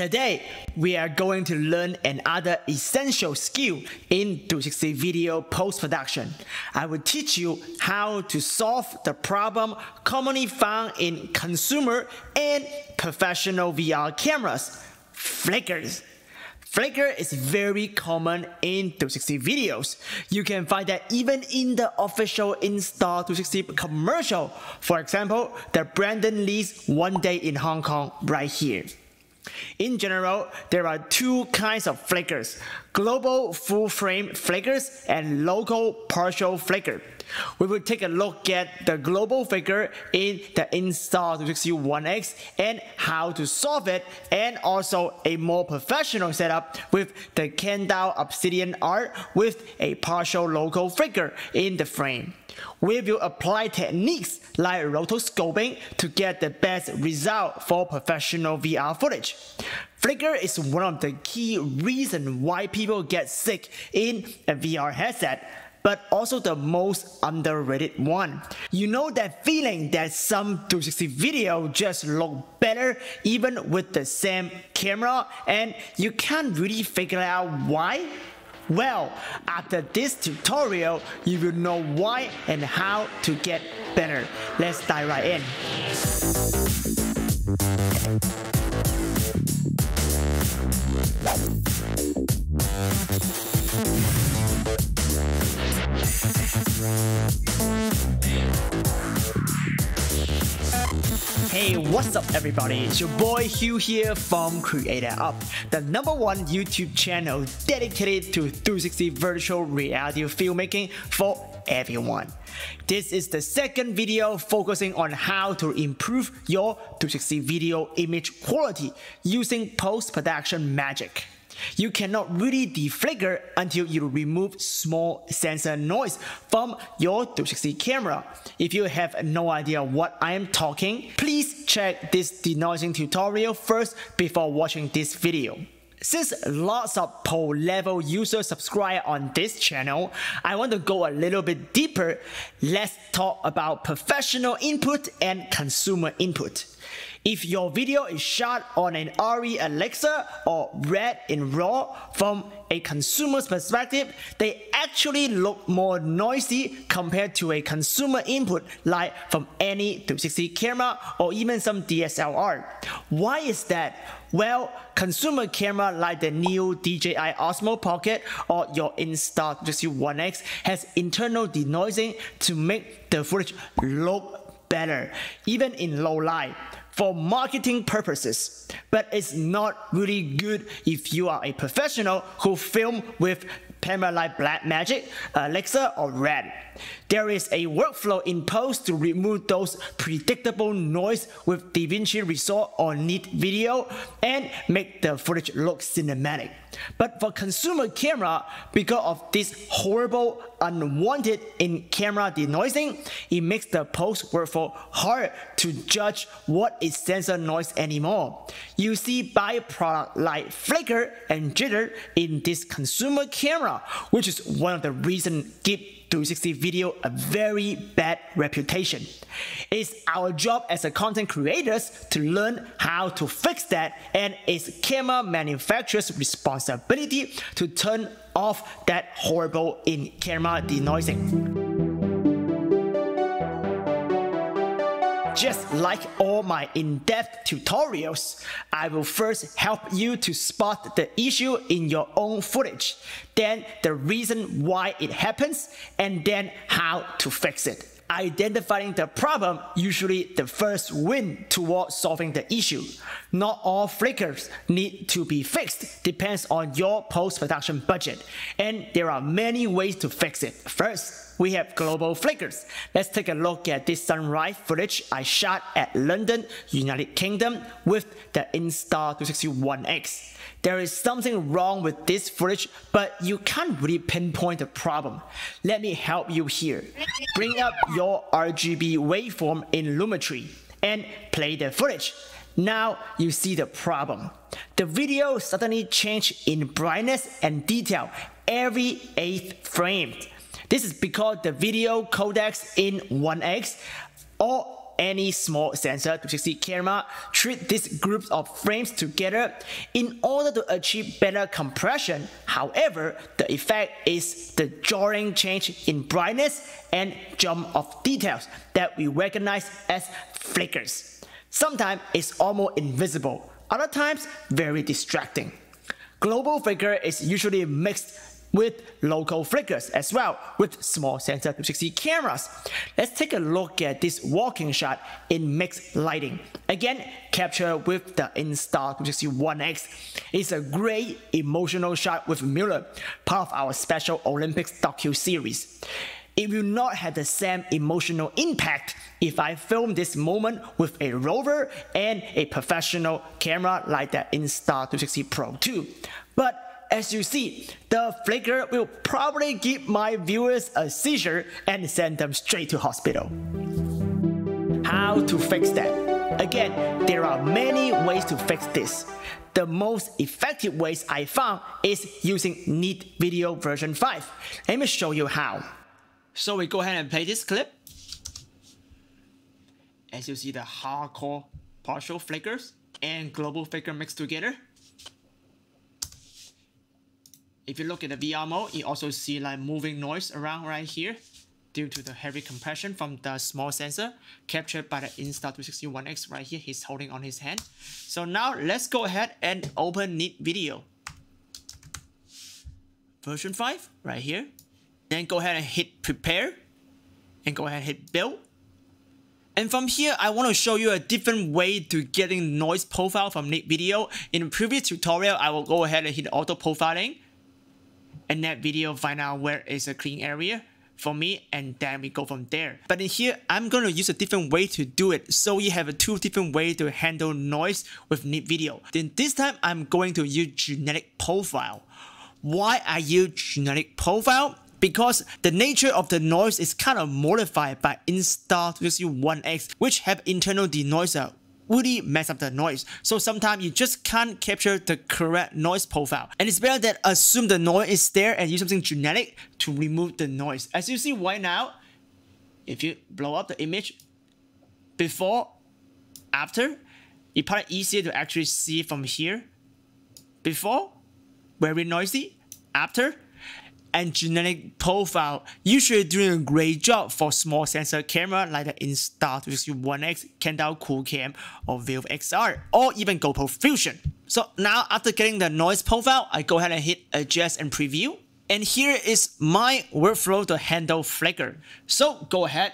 Today, we are going to learn another essential skill in 360 video post-production. I will teach you how to solve the problem commonly found in consumer and professional VR cameras, flickers. Flicker is very common in 360 videos. You can find that even in the official Insta360 commercial. For example, the Brandon Lee's One Day in Hong Kong right here. In general, there are two kinds of flickers, global full frame flickers and local partial flicker. We will take a look at the global flicker in the Insta360 One X and how to solve it and also a more professional setup with the Kandao Obsidian R with a partial local flicker in the frame. We will apply techniques like rotoscoping to get the best result for professional VR footage. Flicker is one of the key reasons why people get sick in a VR headset but also the most underrated one. You know that feeling that some 360 video just look better even with the same camera and you can't really figure out why? Well, after this tutorial, you will know why and how to get better. Let's dive right in. Thank you. Hey, what's up everybody? It's your boy Hugh here from Creator Up, the number one YouTube channel dedicated to 360 virtual reality filmmaking for everyone. This is the second video focusing on how to improve your 360 video image quality using post-production magic. You cannot really deflicker until you remove small sensor noise from your 360 camera. If you have no idea what I am talking, please check this denoising tutorial first before watching this video. Since lots of pro level users subscribe on this channel, I want to go a little bit deeper. Let's talk about professional input and consumer input. If your video is shot on an ARRI Alexa or Red in RAW, from a consumer's perspective, they actually look more noisy compared to a consumer input like from any 360 camera or even some DSLR. Why is that? Well, consumer camera like the new DJI Osmo Pocket or your Insta360 One X has internal denoising to make the footage look better, even in low light for marketing purposes, but it's not really good if you are a professional who film with camera like Blackmagic, Alexa, or Red. There is a workflow in post to remove those predictable noise with DaVinci Resolve or Neat Video and make the footage look cinematic. But for consumer camera, because of this horrible unwanted in-camera denoising, it makes the post workflow hard to judge what is sensor noise anymore. You see byproduct like flicker and jitter in this consumer camera, which is one of the reasons give 360 video a very bad reputation. It's our job as a content creators to learn how to fix that and it's camera manufacturer's responsibility to turn off that horrible in-camera denoising. Just like all my in-depth tutorials, I will first help you to spot the issue in your own footage, then the reason why it happens, and then how to fix it. Identifying the problem usually the first win toward solving the issue. Not all flickers need to be fixed, depends on your post-production budget, and there are many ways to fix it. First, we have global flickers. Let's take a look at this sunrise footage I shot at London, United Kingdom with the Insta360 One X. There is something wrong with this footage, but you can't really pinpoint the problem. Let me help you here. Bring up your RGB waveform in Lumetri and play the footage. Now you see the problem. The video suddenly changed in brightness and detail every 8th frame. This is because the video codecs in One X or any small sensor 360 camera, treat these groups of frames together in order to achieve better compression. However, the effect is the jarring change in brightness and jump of details that we recognize as flickers. Sometimes it's almost invisible, other times very distracting. Global flicker is usually mixed with local flickers as well with small sensor 360 cameras. Let's take a look at this walking shot in mixed lighting. Again, captured with the Insta360 One X. It's a great emotional shot with Mueller, part of our special Olympics docu-series. It will not have the same emotional impact if I film this moment with a rover and a professional camera like the Insta360 Pro 2. But as you see, the flicker will probably give my viewers a seizure and send them straight to hospital. How to fix that? Again, there are many ways to fix this. The most effective ways I found is using Neat Video version 5. Let me show you how. So we go ahead and play this clip. As you see the hardcore partial flickers and global flicker mixed together. If you look at the VR mode, you also see like moving noise around right here due to the heavy compression from the small sensor captured by the Insta360 One X right here he's holding on his hand. So now let's go ahead and open Neat Video. Version 5 right here. Then go ahead and hit prepare and go ahead and hit build. And from here, I want to show you a different way to getting noise profile from Neat Video. In the previous tutorial, I will go ahead and hit auto profiling and that video find out where is a clean area for me and then we go from there. But in here, I'm going to use a different way to do it. So you have a two different way to handle noise with Neat Video. Then this time, I'm going to use generic profile. Why I use generic profile? Because the nature of the noise is kind of modified by Insta360 One X, which have internal denoiser really mess up the noise. So sometimes you just can't capture the correct noise profile. And it's better that assume the noise is there and use something generic to remove the noise. As you see right now, if you blow up the image before, after, it's probably easier to actually see from here. Before, very noisy. After, and generic profile usually doing a great job for small sensor camera like the Insta360 One X, Kandao Qoocam, or Vuze XR, or even GoPro Fusion. So now after getting the noise profile, I go ahead and hit adjust and preview. And here is my workflow to handle flicker. So go ahead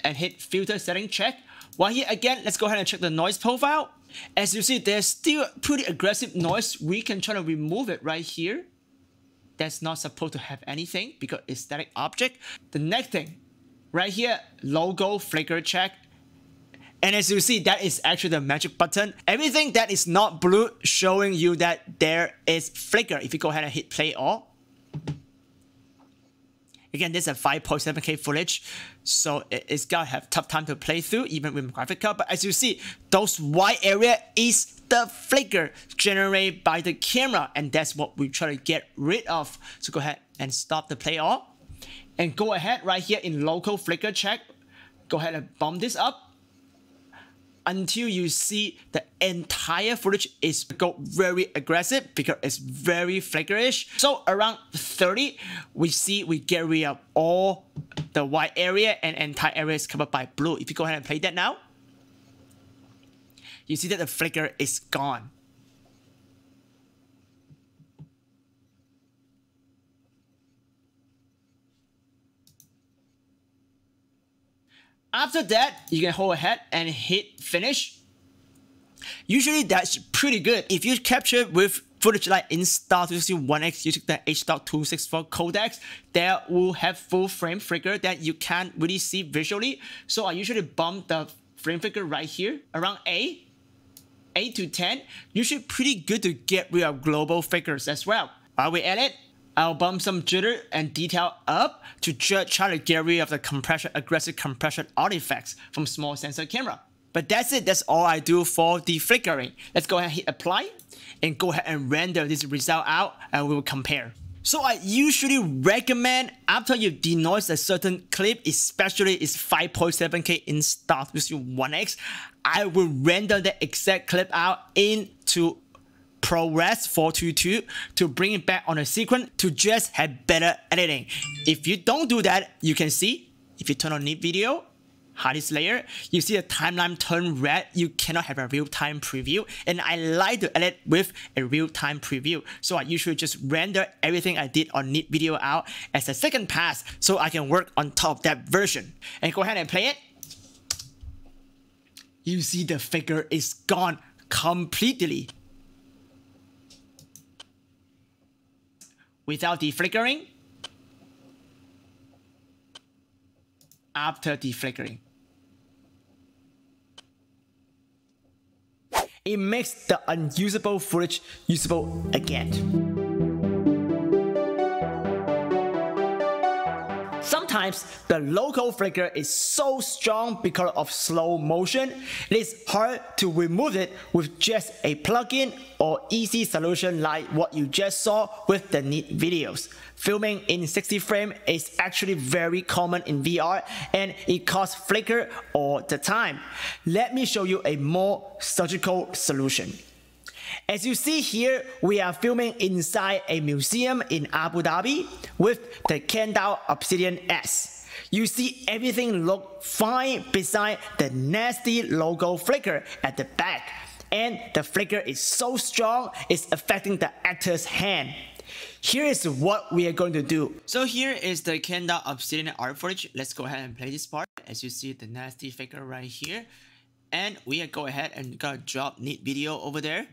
and hit filter setting check. While here again, let's go ahead and check the noise profile. As you see, there's still pretty aggressive noise. We can try to remove it right here that's not supposed to have anything because it's static object. The next thing, right here, local flicker check. And as you see, that is actually the magic button. Everything that is not blue showing you that there is flicker. If you go ahead and hit play all, Again, this is a 5.7K footage, so it's gonna have tough time to play through, even with graphic card. But as you see, those white area is the flicker generated by the camera, and that's what we try to get rid of. So go ahead and stop the play all. And go ahead right here in local flicker check, go ahead and bump this up until you see the entire footage is go very aggressive because it's very flickerish. So around 30, we see we get rid of all the white area and entire area is covered by blue. If you go ahead and play that now, you see that the flicker is gone. After that, you can hold ahead and hit finish. Usually that's pretty good. If you capture with footage like Insta360 One X using the H.264 codecs, that will have full frame flicker that you can't really see visually. So I usually bump the frame flicker right here around A, 8 to 10. Usually pretty good to get rid of global flickers as well. While we at it, I'll bump some jitter and detail up to try to get rid of the compression, aggressive compression artifacts from small sensor camera. But that's it, that's all I do for the flickering. Let's go ahead and hit apply and go ahead and render this result out and we will compare. So I usually recommend after you denoise a certain clip, especially it's 5.7K Insta360 One X, I will render the exact clip out into ProRes 422 to bring it back on a sequence to just have better editing. If you don't do that, you can see, if you turn on Neat Video, hardest layer, you see the timeline turn red, you cannot have a real-time preview. And I like to edit with a real-time preview. So I usually just render everything I did on Neat Video out as a second pass so I can work on top of that version. And go ahead and play it. You see the figure is gone completely. Without the flickering, after the flickering. it makes the unusable footage usable again. Sometimes the local flicker is so strong because of slow motion, it is hard to remove it with just a plugin or easy solution like what you just saw with the neat videos. Filming in 60 frame is actually very common in VR and it causes flicker all the time. Let me show you a more surgical solution. As you see here, we are filming inside a museum in Abu Dhabi with the Kandao Obsidian S. You see everything look fine beside the nasty local flicker at the back. And the flicker is so strong, it's affecting the actor's hand. Here is what we are going to do. So here is the Kandao Obsidian R footage. Let's go ahead and play this part. As you see the nasty flicker right here. And we are go ahead and gonna drop neat video over there.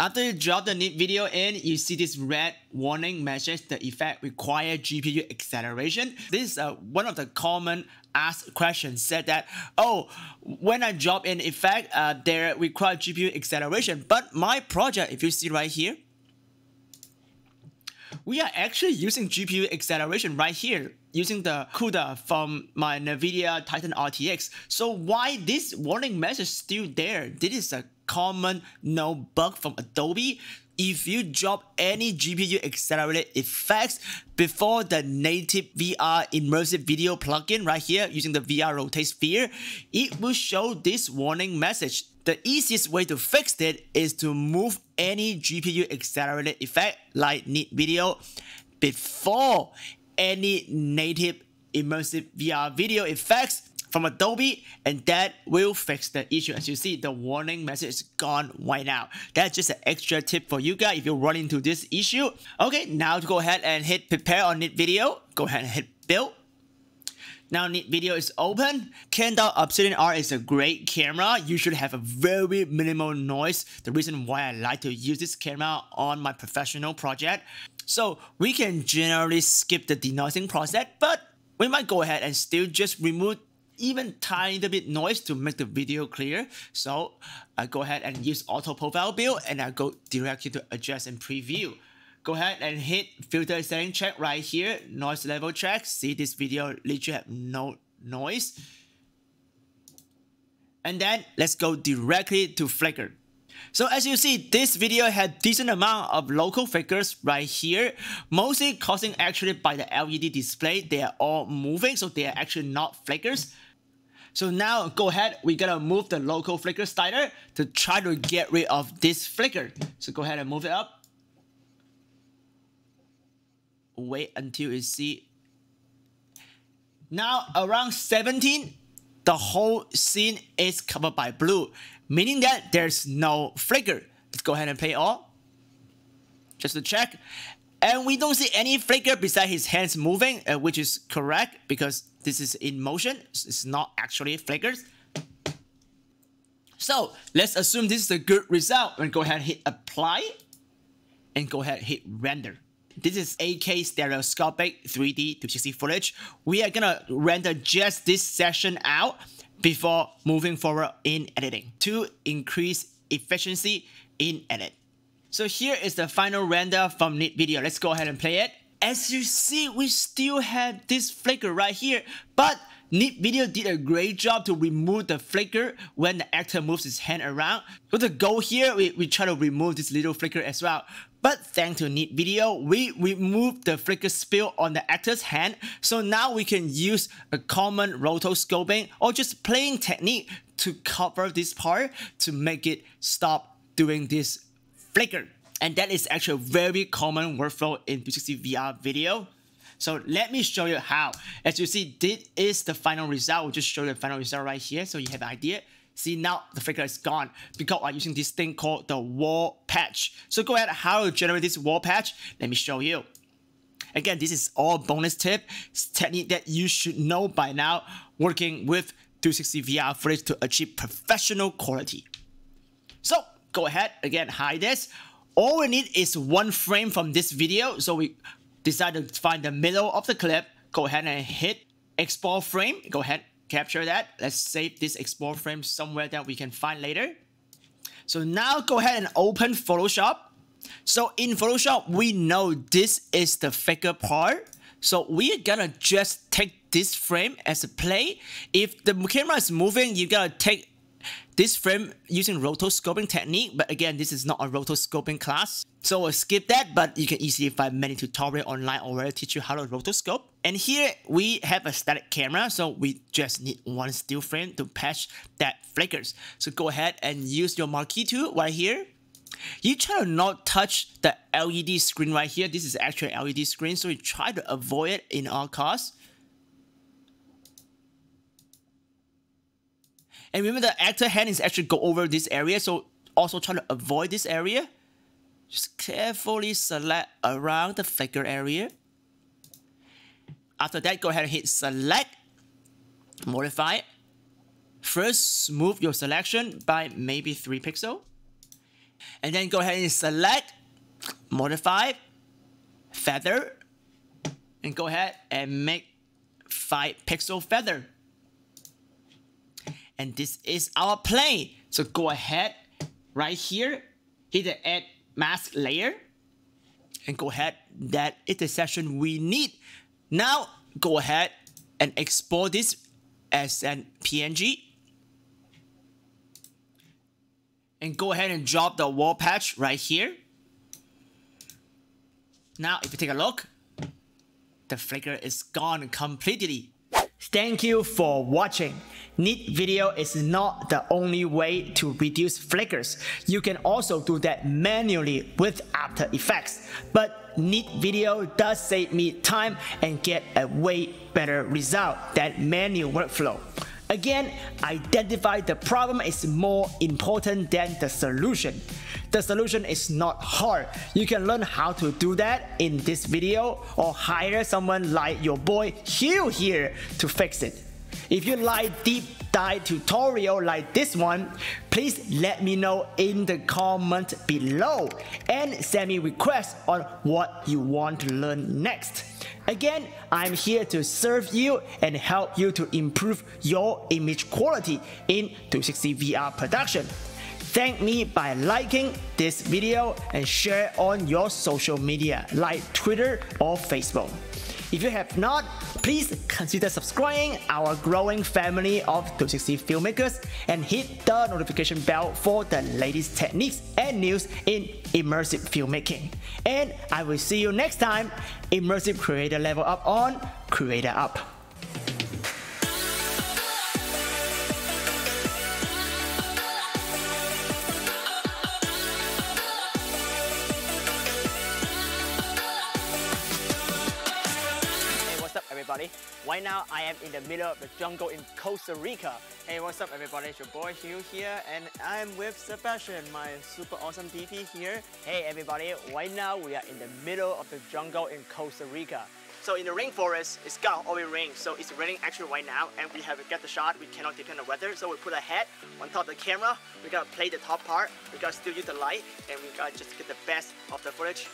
After you drop the neat video in, you see this red warning message, the effect require GPU acceleration. This is uh, one of the common asked questions said that, oh, when I drop in effect, uh, they require GPU acceleration. But my project, if you see right here, we are actually using GPU acceleration right here using the CUDA from my NVIDIA Titan RTX. So why this warning message still there? This is a common no bug from Adobe. If you drop any GPU accelerated effects before the native VR immersive video plugin right here using the VR rotate sphere, it will show this warning message. The easiest way to fix it is to move any GPU accelerated effect like neat video before any native immersive VR video effects from Adobe and that will fix the issue. As you see, the warning message is gone right now. That's just an extra tip for you guys if you run into this issue. Okay, now to go ahead and hit prepare on Neat Video. Go ahead and hit build. Now Neat Video is open. Kandao Obsidian R is a great camera. You should have a very minimal noise. The reason why I like to use this camera on my professional project. So we can generally skip the denoising process, but we might go ahead and still just remove even tiny bit noise to make the video clear. So I go ahead and use auto profile build and I go directly to adjust and preview. Go ahead and hit filter setting check right here, noise level check. See this video literally have no noise. And then let's go directly to flicker. So as you see, this video had decent amount of local flickers right here, mostly causing actually by the LED display. They are all moving, so they are actually not flickers. So now go ahead, we're gonna move the local flicker slider to try to get rid of this flicker. So go ahead and move it up. Wait until you see. Now around 17, the whole scene is covered by blue, meaning that there's no flicker. Let's go ahead and play all. Just to check. And we don't see any flicker beside his hands moving, uh, which is correct because this is in motion. It's not actually flickers. So let's assume this is a good result and go ahead and hit apply and go ahead and hit render. This is 8K stereoscopic 3D 360 footage. We are gonna render just this section out before moving forward in editing to increase efficiency in edit. So here is the final render from Neat Video. Let's go ahead and play it. As you see, we still have this flicker right here, but Neat Video did a great job to remove the flicker when the actor moves his hand around. With the goal here, we, we try to remove this little flicker as well. But thanks to Neat Video, we removed the flicker spill on the actor's hand, so now we can use a common rotoscoping or just plain technique to cover this part to make it stop doing this flicker. And that is actually a very common workflow in 360 VR video. So let me show you how. As you see, this is the final result. We'll just show you the final result right here so you have an idea. See now the flicker is gone because I'm using this thing called the wall patch. So go ahead, how to generate this wall patch? Let me show you. Again, this is all bonus tip, technique that you should know by now working with 360 VR footage to achieve professional quality. So go ahead, again, hide this. All we need is one frame from this video. So we decide to find the middle of the clip, go ahead and hit export frame. Go ahead, capture that. Let's save this export frame somewhere that we can find later. So now go ahead and open Photoshop. So in Photoshop, we know this is the figure part. So we're gonna just take this frame as a play. If the camera is moving, you gotta take this frame using rotoscoping technique, but again, this is not a rotoscoping class. So we'll skip that, but you can easily find many tutorials online already teach you how to rotoscope. And here we have a static camera, so we just need one still frame to patch that flickers. So go ahead and use your marquee tool right here. You try to not touch the LED screen right here. This is actually LED screen, so you try to avoid it in all costs. And remember the actor hand is actually go over this area, so also try to avoid this area. Just carefully select around the figure area. After that, go ahead and hit select, modify. First, move your selection by maybe 3 pixel. And then go ahead and select, modify, feather, and go ahead and make 5 pixel feather and this is our plane. So go ahead right here, hit the add mask layer and go ahead. That is the section we need. Now go ahead and export this as an PNG. And go ahead and drop the wall patch right here. Now if you take a look, the flicker is gone completely. Thank you for watching. Neat Video is not the only way to reduce flickers. You can also do that manually with After Effects. But Neat Video does save me time and get a way better result than manual workflow. Again, identify the problem is more important than the solution. The solution is not hard. You can learn how to do that in this video or hire someone like your boy Hugh here to fix it. If you like deep dive tutorial like this one, please let me know in the comment below and send me requests on what you want to learn next. Again, I'm here to serve you and help you to improve your image quality in 260 VR production. Thank me by liking this video and share on your social media like Twitter or Facebook. If you have not, please consider subscribing our growing family of 360 filmmakers and hit the notification bell for the latest techniques and news in immersive filmmaking. And I will see you next time, Immersive Creator Level Up on Creator Up. Now, I am in the middle of the jungle in Costa Rica. Hey, what's up everybody? It's your boy Hugh here and I'm with Sebastian, my super awesome DP here. Hey everybody, right now we are in the middle of the jungle in Costa Rica. So in the rainforest, it's got always rain, so it's raining actually right now, and we have to get the shot. We cannot depend on the weather, so we put a hat on top of the camera. We gotta play the top part. We gotta still use the light, and we gotta just get the best of the footage.